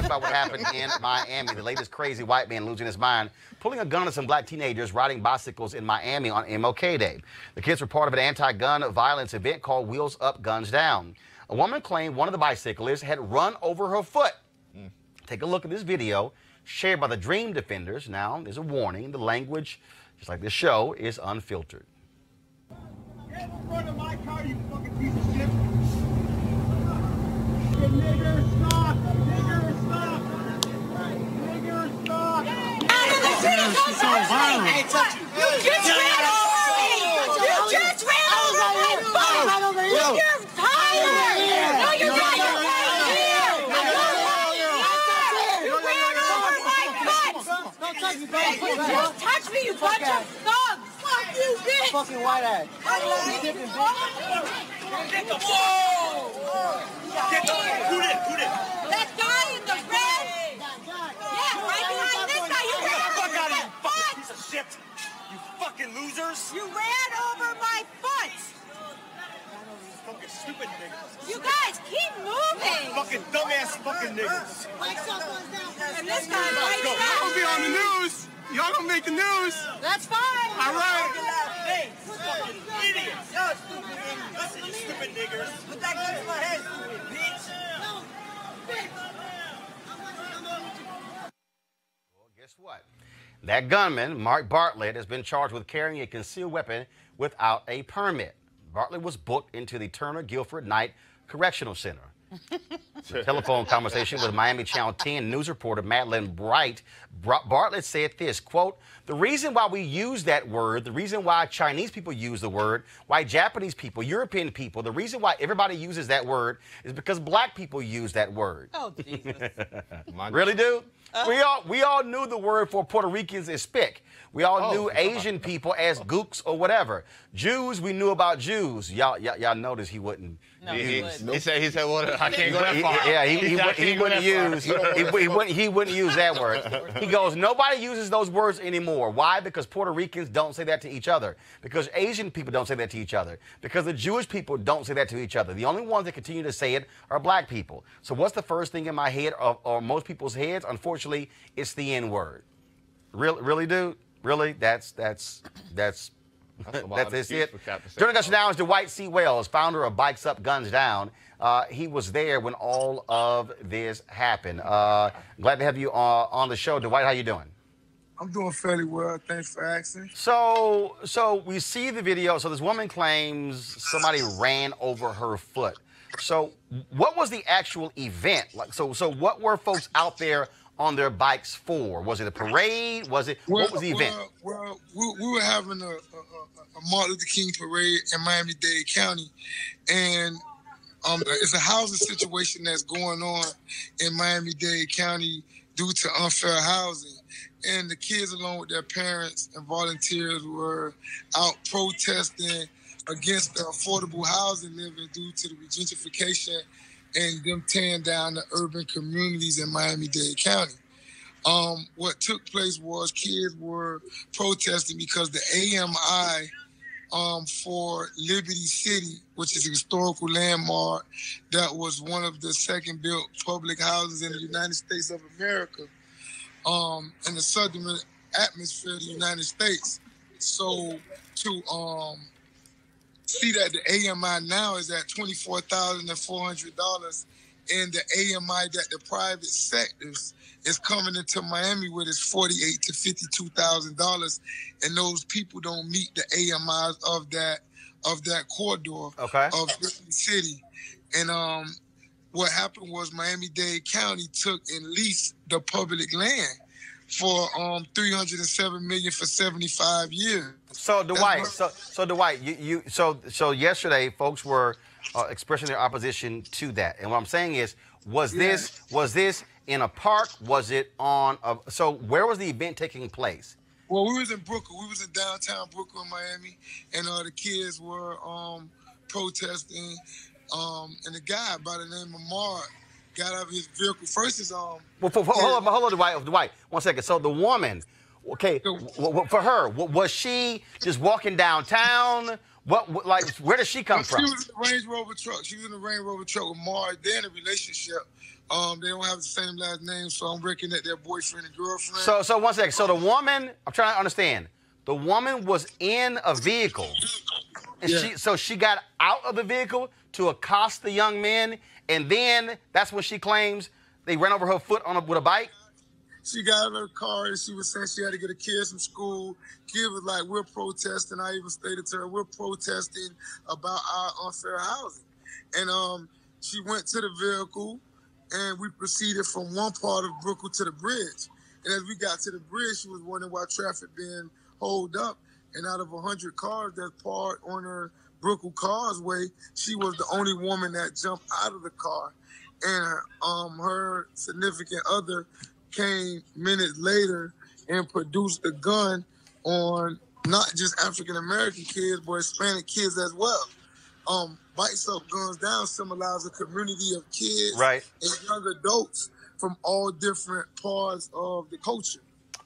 talk about what happened in Miami. The latest crazy white man losing his mind, pulling a gun on some black teenagers riding bicycles in Miami on MLK Day. The kids were part of an anti-gun violence event called Wheels Up, Guns Down. A woman claimed one of the bicyclists had run over her foot. Mm. Take a look at this video shared by the Dream Defenders. Now, there's a warning. The language, just like this show, is unfiltered. Get in front of my car, you fucking piece of shit. Nigger, stop! Nigger, stop! Nigger, stop! Out of the! So! I ain't touch you. You just ran over me! You just ran over me! You're tired! No, you're not! You're You just touch me, you bunch of thugs! Fuck you, bitch! Fucking white ass. Dipping, bitch. Whoa! Get the, who did? Who did? That guy in the red. Yeah, right behind this guy. You ran over my foot. Shit. You fucking losers. You ran over my foot. Fucking stupid niggas. You guys keep moving. Fucking dumbass fucking niggas. And this guy right here. I'll be on the news. Y'all gonna make the news. That's fine. All right. Hey, fucking idiots. Y'all stupid niggas. Listen, you stupid niggers. Put that gun in my head, stupid bitch. No, bitch. Well, guess what? That gunman, Mark Bartlett, has been charged with carrying a concealed weapon without a permit. Bartlett was booked into the Turner Guilford Knight Correctional Center. telephone conversation with Miami Channel 10 news reporter Madeline Bright, Bartlett said this, quote, the reason why we use that word, the reason why Chinese people use the word, why Japanese people, European people, the reason why everybody uses that word is because black people use that word. Oh, Jesus. really, dude? We all we all knew the word for Puerto Ricans is spick. We all oh, knew Asian people as gooks or whatever. Jews, we knew about Jews. Y'all, y'all, y'all noticed he wouldn't. No, he, he, he, said, he said, well, I can't go that far. Yeah, he, he, he, he wouldn't use, he, he, wouldn't, he wouldn't use that word. He goes, nobody uses those words anymore. Why? Because Puerto Ricans don't say that to each other. Because Asian people don't say that to each other. Because the Jewish people don't say that to each other. The only ones that continue to say it are black people. So what's the first thing in my head, or, or most people's heads? Unfortunately, it's the N word. Really, really, dude? Really? That's that's that's that's, that's it. Joining us now is Dwight C. Wells, founder of Bikes Up, Guns Down. Uh, he was there when all of this happened. Uh, glad to have you uh, on the show, Dwight. How you doing? I'm doing fairly well. Thanks for asking. So, so we see the video. So this woman claims somebody ran over her foot. So, what was the actual event like? So, so what were folks out there on their bikes for? Was it a parade? Was it well, what was the event? Well, well we, we, were having a, a, a, Martin Luther King parade in Miami-Dade County, and um, it's a housing situation that's going on in Miami-Dade County due to unfair housing. And the kids, along with their parents and volunteers, were out protesting against the affordable housing living due to the gentrification and them tearing down the urban communities in Miami-Dade County. Um, what took place was kids were protesting because the AMI um, for Liberty City, which is a historical landmark that was one of the second built public houses in the United States of America, um, in the southern atmosphere of the United States. So to um, see that the AMI now is at twenty four thousand and four hundred dollars, and the AMI that the private sectors is coming into Miami with is forty eight to fifty two thousand dollars, and those people don't meet the AMIs of that of that corridor okay. of the city, and um, what happened was Miami Dade County took and leased the public land for um 307 million for 75 years. So Dwight, so so Dwight, you, you so so yesterday folks were uh, expressing their opposition to that, and what I'm saying is, was yeah. this was this in a park? Was it on? A, so where was the event taking place? Well, we was in Brickell. We was in downtown Brickell, Miami, and uh, the kids were um, protesting. Um, and the guy by the name of Mark got out of his vehicle. First is um. Well, for, for, hold on, hold on, Dwight. Dwight, one second. So the woman, okay, for her, was she just walking downtown? What, like, where does she come she from? She was in a Range Rover truck. She was in a Range Rover truck with Mark. They're in a relationship. Um, they don't have the same last name, so I'm reckoning that they're boyfriend and girlfriend. So, so one second. So the woman, I'm trying to understand. The woman was in a vehicle, and Yeah. she, so she got out of the vehicle to accost the young men, and then that's when she claims they ran over her foot on a, with a bike. she got in her car and she was saying she had to get a kid from school. Kid was like, "We're protesting." I even stated to her, "We're protesting about our unfair housing." And um, she went to the vehicle, and we proceeded from one part of Brickell to the bridge. And as we got to the bridge, she was wondering why traffic being holed up. And out of hundred cars that parked on her Brickell Causeway, she was the only woman that jumped out of the car. And um, her significant other came minutes later and produced a gun on not just African American kids, but Hispanic kids as well. Um, Bikes Up Guns Down symbolize a community of kids Right. and young adults from all different parts of the culture.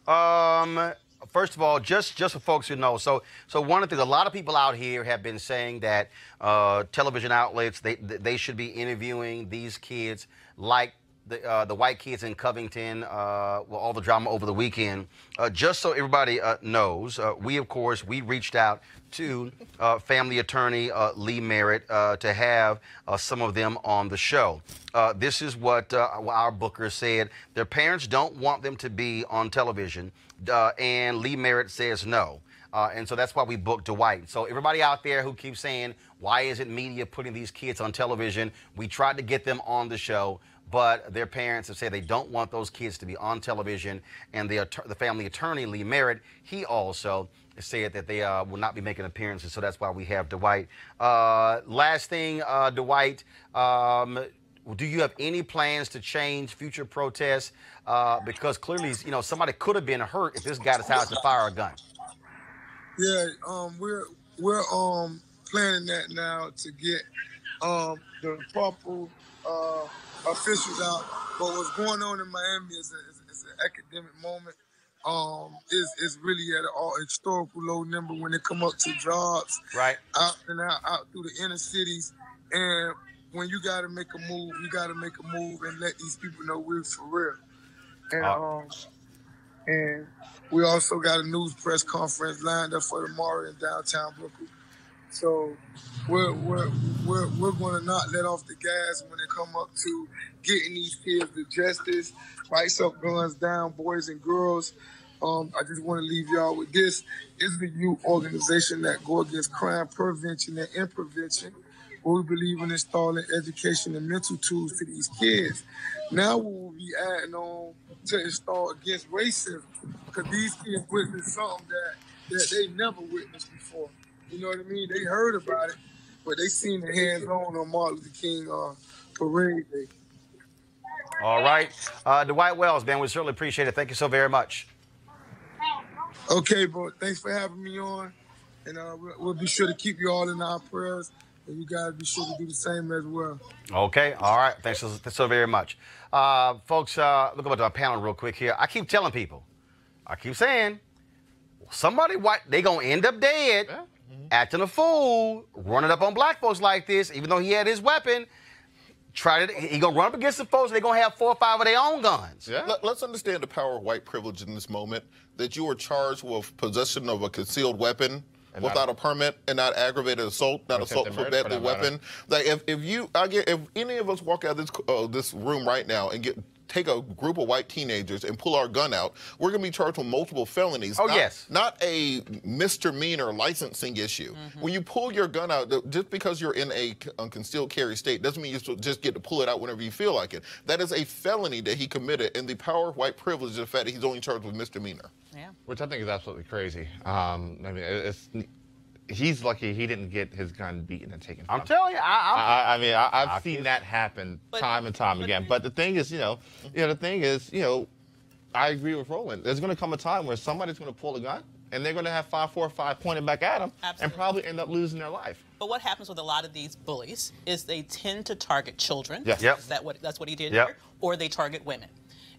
Um, first of all, just just for folks who know, so so one of the things a lot of people out here have been saying that uh, television outlets they they should be interviewing these kids like. The, uh, the white kids in Covington, uh, well, all the drama over the weekend. Uh, just so everybody uh, knows, uh, we, of course, we reached out to uh, family attorney Lee Merritt to have some of them on the show. This is what our booker said. Their parents don't want them to be on television, and Lee Merritt says no. Uh, and so that's why we booked Dwight. So everybody out there who keeps saying, why isn't media putting these kids on television? We tried to get them on the show, but their parents have said they don't want those kids to be on television. And the, the family attorney, Lee Merritt, he also said that they uh, will not be making appearances. So that's why we have Dwight. Uh, last thing, uh, Dwight, um, do you have any plans to change future protests? Uh, because clearly, you know, somebody could have been hurt if this guy decides to fire a gun. Yeah, um, we're we're um planning that now to get um the proper uh, officials out. But what's going on in Miami is, a, is, is an academic moment. Um, is is really at an all historical low number when it come up to jobs Right. out and out, out through the inner cities. And when you got to make a move, you got to make a move and let these people know we're for real. And Uh, um, and we also got a news press conference lined up for tomorrow in downtown Brickell. So we're we're we're, we're going to not let off the gas when it come up to getting these kids to justice, rights up, guns down, boys and girls. Um, I just want to leave y'all with this. It's the youth organization that go against crime prevention and intervention. We believe in installing education and mental tools to these kids. Now we will be adding on to install against racism because these kids witnessed something that, that they never witnessed before. You know what I mean? They heard about it, but they seen the hands on on Martin Luther King uh, parade day. All right. Uh, Dwight Wells, man, we certainly appreciate it. Thank you so very much. Okay, bro. Thanks for having me on, and uh, we'll, we'll be sure to keep you all in our prayers, and you guys be sure to do the same as well. Okay. All right. Thanks so, so very much. Uh, folks, uh, look over to our panel real quick here. I keep telling people, I keep saying, somebody white, they going to end up dead, acting a fool, running up on black folks like this, even though he had his weapon. Try to, he going to run up against the folks, and they going to have four or five of their own guns. Yeah. Let, us understand the power of white privilege in this moment. That you are charged with possession of a concealed weapon And without not- a permit and not aggravated assault, not assault attempted for murder, deadly that matter. weapon. Like if, if you, I get if any of us walk out of this uh, this room right now and get take a group of white teenagers and pull our gun out, we're gonna be charged with multiple felonies. Oh, not, yes. not a misdemeanor licensing issue. When you pull your gun out, just because you're in a concealed carry state doesn't mean you just- just get to pull it out whenever you feel like it. That is a felony that he committed, and the power of white privilege is the fact that he's only charged with misdemeanor. Yeah. Which I think is absolutely crazy. Um, I mean, it's he's lucky he didn't get his gun beaten and taken. I'm telling you, I, I'm, I, I mean, I, I've I seen that happen But- time and time but- again. But the thing is, you know, you know, the thing is, you know, I agree with Roland. There's going to come a time where somebody's going to pull a gun and they're going to have five, four, five pointed back at them and probably end up losing their life. But what happens with a lot of these bullies is they tend to target children. Yes. Yep. Is that what that's what he did Yep. here? Or they target women.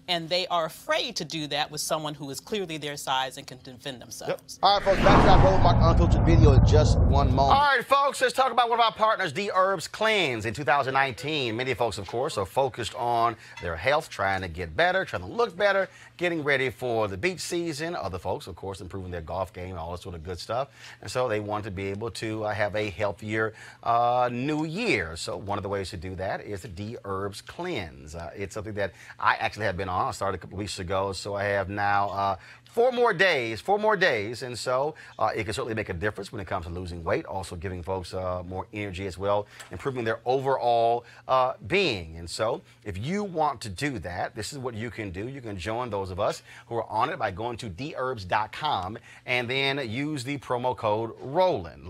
And they are afraid to do that with someone who is clearly their size and can defend themselves. All right, folks, back to that Roland Martin Unfiltered video in just one moment. All right, folks, let's talk about one of our partners, Dherbs Cleanse. In 2019, many folks, of course, are focused on their health, trying to get better, trying to look better, getting ready for the beach season. Other folks, of course, improving their golf game, all that sort of good stuff. And so they want to be able to uh, have a healthier uh, new year. So one of the ways to do that is the Dherbs Cleanse. Uh, it's something that I actually have been on. I started a couple weeks ago, so I have now uh, four more days, four more days, and so uh, it can certainly make a difference when it comes to losing weight, also giving folks uh, more energy as well, improving their overall uh, being. And so, if you want to do that, this is what you can do. You can join those of us who are on it by going to dherbs.com and then use the promo code ROLAND.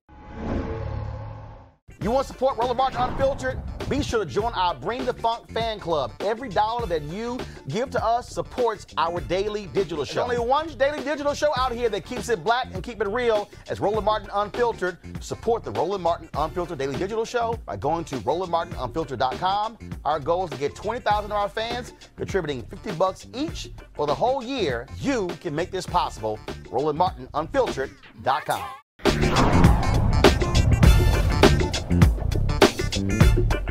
You want to support Roland Martin Unfiltered? be sure to join our Bring the Funk fan club. Every dollar that you give to us supports our daily digital show. There's only one daily digital show out here that keeps it black and keep it real as Roland Martin Unfiltered. Support the Roland Martin Unfiltered Daily Digital Show by going to RolandMartinUnfiltered.com. Our goal is to get 20,000 of our fans contributing 50 bucks each for the whole year. You can make this possible. RolandMartinUnfiltered.com.